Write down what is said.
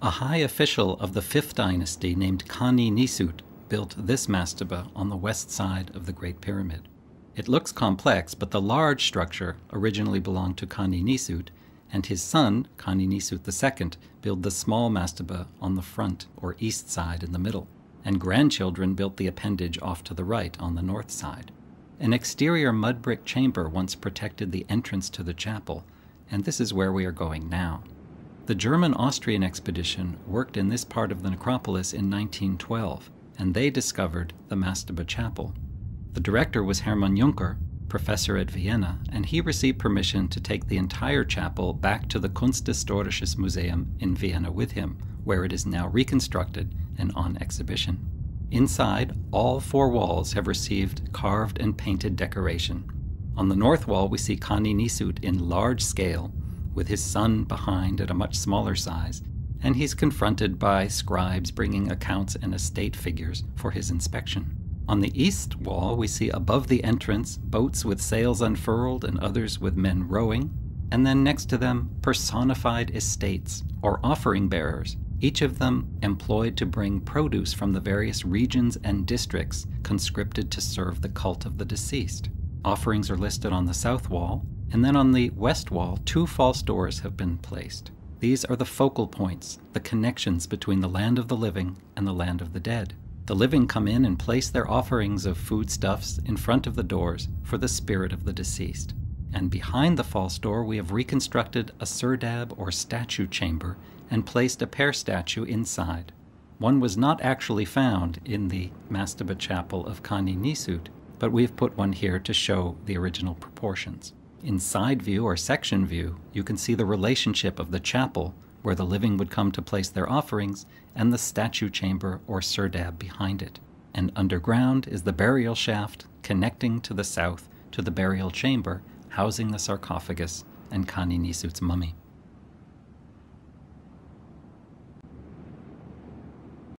A high official of the 5th dynasty named Kaninisut built this mastaba on the west side of the Great Pyramid. It looks complex, but the large structure originally belonged to Kaninisut, and his son, Kaninisut II, built the small mastaba on the front or east side in the middle, and grandchildren built the appendage off to the right on the north side. An exterior mud brick chamber once protected the entrance to the chapel, and this is where we are going now. The German Austrian expedition worked in this part of the necropolis in 1912, and they discovered the Mastaba Chapel. The director was Hermann Junker, professor at Vienna, and he received permission to take the entire chapel back to the Kunsthistorisches Museum in Vienna with him, where it is now reconstructed and on exhibition. Inside, all four walls have received carved and painted decoration. On the north wall, we see Kaninisut in large scale, with his son behind at a much smaller size, and he's confronted by scribes bringing accounts and estate figures for his inspection. On the east wall, we see above the entrance boats with sails unfurled and others with men rowing, and then next to them, personified estates or offering bearers, each of them employed to bring produce from the various regions and districts conscripted to serve the cult of the deceased. Offerings are listed on the south wall, and then on the west wall, two false doors have been placed. These are the focal points, the connections between the land of the living and the land of the dead. The living come in and place their offerings of foodstuffs in front of the doors for the spirit of the deceased. And behind the false door, we have reconstructed a serdab or statue chamber and placed a pair statue inside. One was not actually found in the Mastaba Chapel of Kaninisut, but we have put one here to show the original proportions. In side view or section view, you can see the relationship of the chapel, where the living would come to place their offerings, and the statue chamber or serdab behind it. And underground is the burial shaft connecting to the south to the burial chamber, housing the sarcophagus and Kaninisut's mummy.